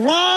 wrong.